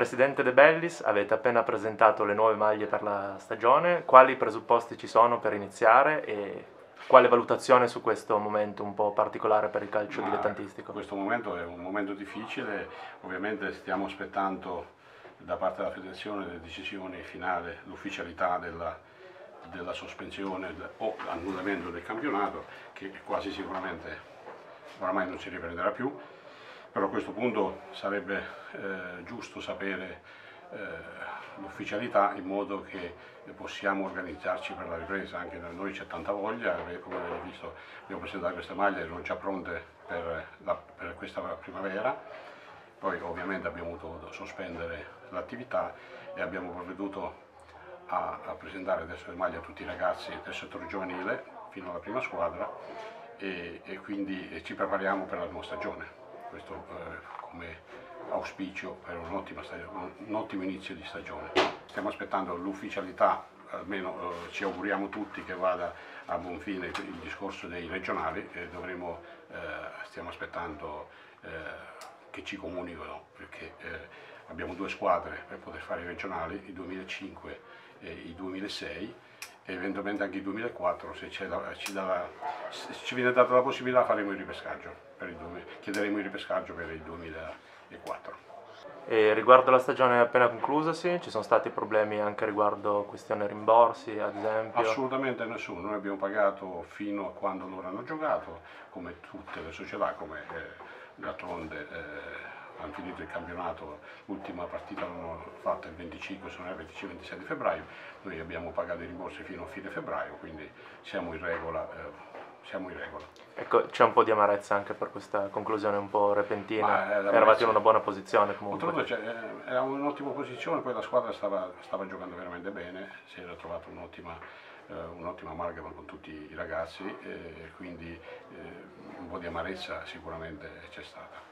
Presidente De Bellis, avete appena presentato le nuove maglie per la stagione, quali presupposti ci sono per iniziare e quale valutazione su questo momento un po' particolare per il calcio Ma dilettantistico? Questo momento è un momento difficile, ovviamente stiamo aspettando da parte della federazione le decisioni finali, l'ufficialità della, della sospensione o annullamento del campionato che quasi sicuramente oramai non si riprenderà più, però a questo punto sarebbe eh, giusto sapere eh, l'ufficialità in modo che possiamo organizzarci per la ripresa, anche da noi c'è tanta voglia, come avete visto abbiamo presentato queste maglie, sono già pronte per, la, per questa primavera, poi ovviamente abbiamo dovuto sospendere l'attività e abbiamo provveduto a, a, presentare adesso le maglie a tutti i ragazzi del settore giovanile fino alla prima squadra e, e quindi e ci prepariamo per la nuova stagione. Questo eh, come auspicio per un ottimo, un ottimo inizio di stagione. Stiamo aspettando l'ufficialità, almeno eh, ci auguriamo tutti che vada a buon fine il discorso dei regionali e dovremo, eh, stiamo aspettando eh, che ci comunicano perché eh, abbiamo due squadre per poter fare i regionali, il 2005 e il 2006 e eventualmente anche il 2004 se, la, ci, la, se, ci, viene data la possibilità faremo il ripescaggio, il, chiederemo il ripescaggio per il 2004. E riguardo la stagione appena conclusasi, ci sono stati problemi anche riguardo questione rimborsi, ad esempio? Assolutamente nessuno, noi abbiamo pagato fino a quando loro hanno giocato, come tutte le società, come eh, d'altronde eh, hanno finito il campionato, l'ultima partita l'hanno fatta il 25, sono il 25-26 di febbraio, noi abbiamo pagato i rimborsi fino a fine febbraio, quindi siamo in regola. Eh, siamo in regola. Ecco, c'è un po' di amarezza anche per questa conclusione un po' repentina, eh, eravate in una buona posizione comunque. Purtroppo cioè, era un'ottima posizione, poi la squadra stava, stava giocando veramente bene, si era trovata un'ottima eh, un'ottima amalgama con tutti i ragazzi e quindi eh, un po' di amarezza sicuramente c'è stata.